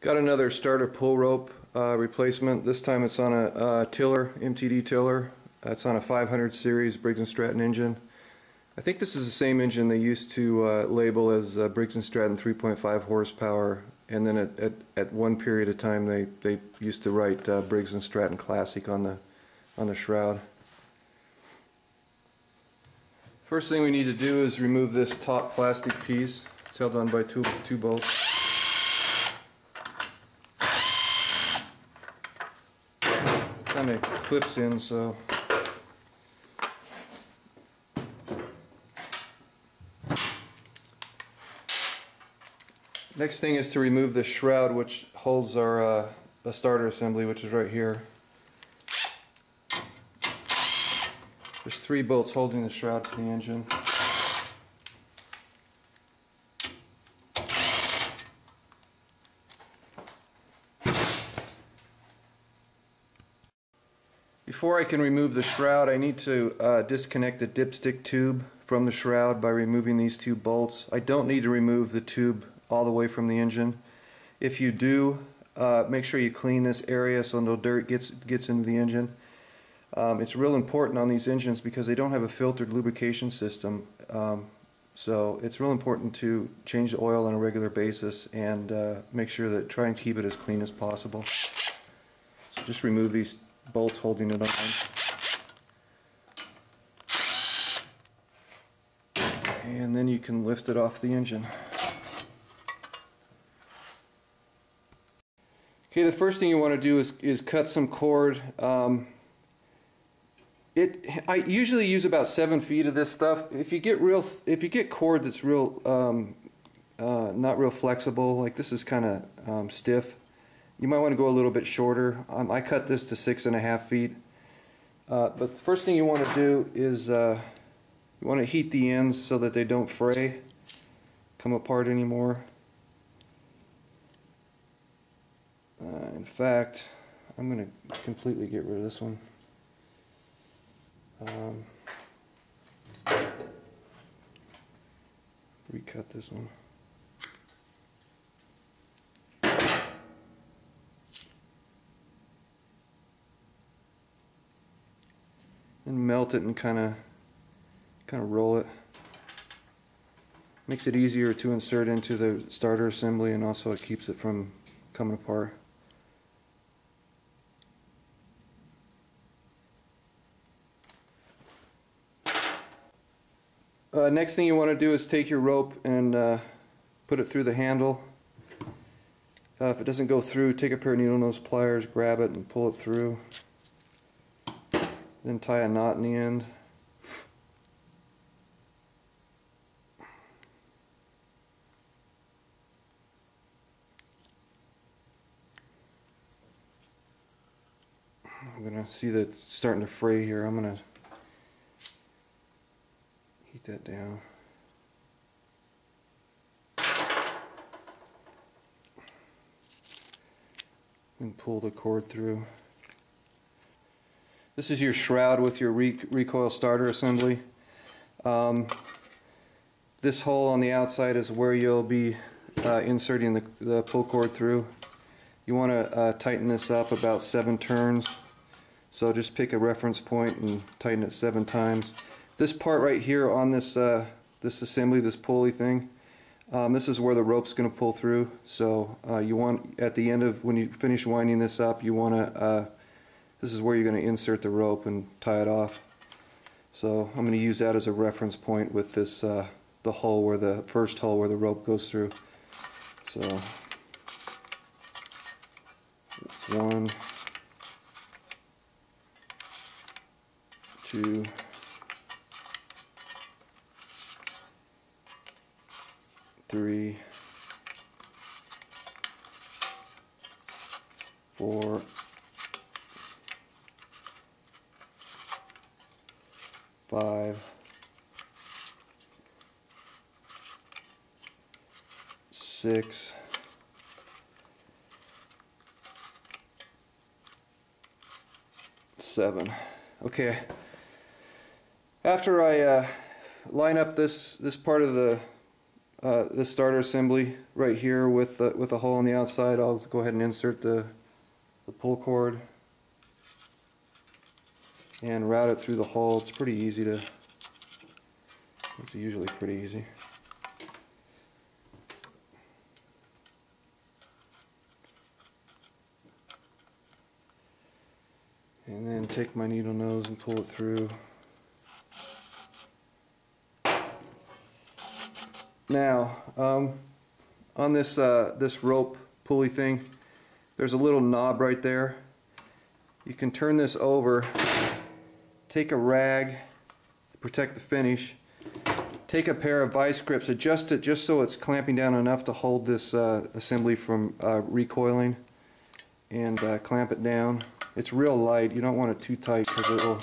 Got another starter pull rope uh, replacement. This time it's on a uh, tiller, MTD tiller. That's on a 500 series Briggs & Stratton engine. I think this is the same engine they used to uh, label as uh, Briggs & Stratton 3.5 horsepower and then at, at, at, one period of time they, they used to write uh, Briggs & Stratton Classic on the, on the shroud. First thing we need to do is remove this top plastic piece. It's held on by two, two bolts. Kind of clips in so Next thing is to remove the shroud which holds our uh, starter assembly which is right here. There's three bolts holding the shroud to the engine. Before I can remove the shroud, I need to uh, disconnect the dipstick tube from the shroud by removing these two bolts. I don't need to remove the tube all the way from the engine. If you do, uh, make sure you clean this area so no dirt gets, gets into the engine. Um, it's real important on these engines because they don't have a filtered lubrication system. Um, so it's real important to change the oil on a regular basis and uh, make sure that try and keep it as clean as possible. So just remove these bolts holding it on. And then you can lift it off the engine. Okay, the first thing you want to do is, is cut some cord. Um, it, I usually use about seven feet of this stuff. If you get real, if you get cord that's real, um, uh, not real flexible, like this is kind of um, stiff, you might want to go a little bit shorter. Um, I cut this to six and a half feet. Uh, but the first thing you want to do is uh, you want to heat the ends so that they don't fray, come apart anymore. Uh, in fact, I'm going to completely get rid of this one. Um, recut this one. And melt it and kind of kind of roll it. Makes it easier to insert into the starter assembly and also it keeps it from coming apart. Uh, next thing you want to do is take your rope and uh, put it through the handle. Uh, if it doesn't go through, take a pair of needle nose pliers, grab it and pull it through. Then tie a knot in the end. I'm to see that it's starting to fray here. I'm to heat that down. And pull the cord through. This is your shroud with your re recoil starter assembly. Um, this hole on the outside is where you'll be uh, inserting the, the, pull cord through. You want to uh, tighten this up about seven turns. So just pick a reference point and tighten it seven times. This part right here on this uh, this assembly, this pulley thing, um, this is where the rope's going to pull through. So uh, you want at the end of when you finish winding this up, you want to uh, this is where you're going to insert the rope and tie it off. So I'm going to use that as a reference point with this uh, the hole where the first hole where the rope goes through. So it's one, two, three, four, five, six, seven. Okay. After I uh, line up this this part of the uh, the starter assembly right here with the, with a hole on the outside. I'll go ahead and insert the, the pull cord and route it through the hole. It's pretty easy to, it's usually pretty easy. And then take my needle nose and pull it through. Now, um, on this uh, this rope pulley thing, there's a little knob right there. You can turn this over, take a rag to protect the finish, take a pair of vice grips, adjust it just so it's clamping down enough to hold this uh, assembly from uh, recoiling, and uh, clamp it down. It's real light. You don't want it too tight because it'll.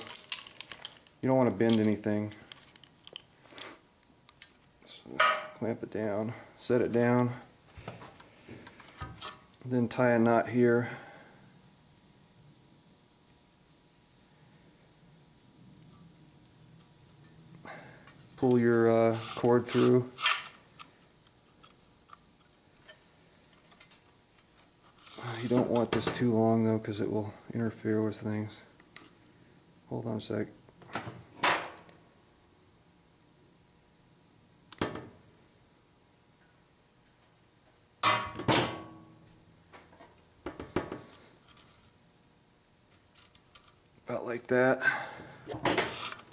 You don't want to bend anything. So clamp it down, set it down, then tie a knot here. Pull your uh, cord through. You don't want this too long though because it will interfere with things. Hold on a sec. About like that.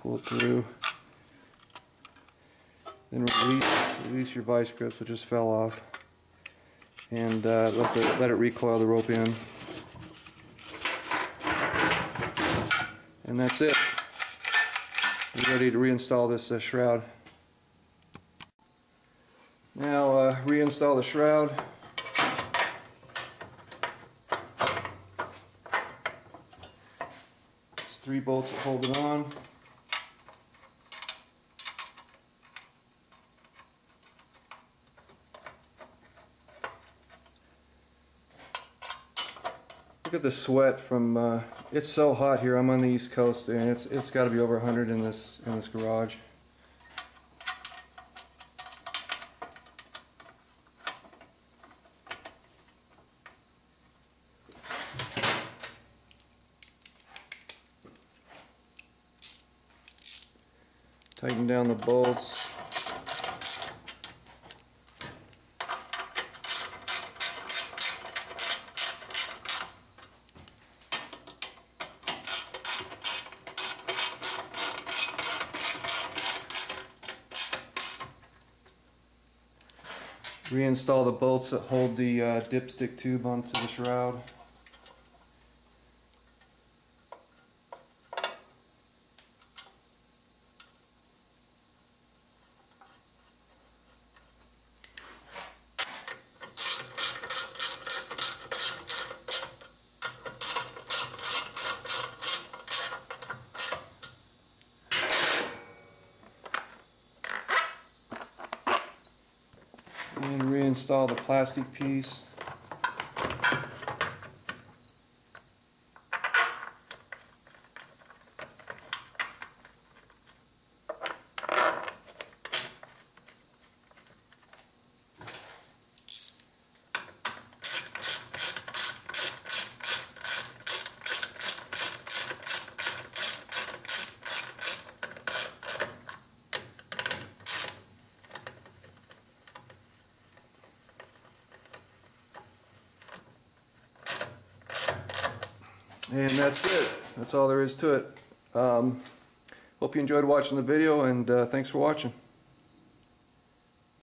Pull it through. Then release, release your vice grips which just fell off and uh, let, the, let it recoil the rope in. And that's it. We're ready to reinstall this uh, shroud. Now uh, reinstall the shroud. It's three bolts that hold it on. Look at the sweat from. Uh, it's so hot here. I'm on the East Coast, and it's it's got to be over 100 in this in this garage. Tighten down the bolts. Reinstall the bolts that hold the uh, dipstick tube onto the shroud. And reinstall the plastic piece. And that's it. That's all there is to it. Um, hope you enjoyed watching the video and uh, thanks for watching.